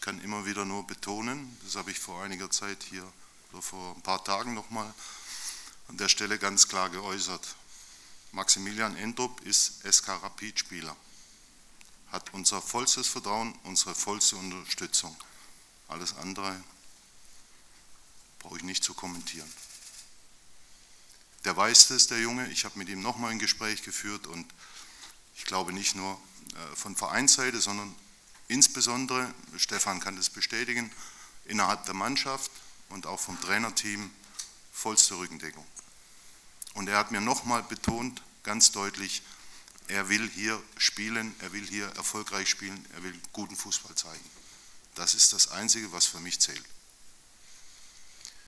Ich kann immer wieder nur betonen, das habe ich vor einiger Zeit hier, oder vor ein paar Tagen nochmal, an der Stelle ganz klar geäußert. Maximilian Endrup ist SK Rapid-Spieler, hat unser vollstes Vertrauen, unsere vollste Unterstützung. Alles andere brauche ich nicht zu kommentieren. Der weiß das, der Junge. Ich habe mit ihm nochmal ein Gespräch geführt und ich glaube nicht nur äh, von Vereinsseite, sondern insbesondere, Stefan kann das bestätigen, innerhalb der Mannschaft und auch vom Trainerteam vollste Rückendeckung. Und er hat mir nochmal betont, ganz deutlich, er will hier spielen, er will hier erfolgreich spielen, er will guten Fußball zeigen. Das ist das Einzige, was für mich zählt.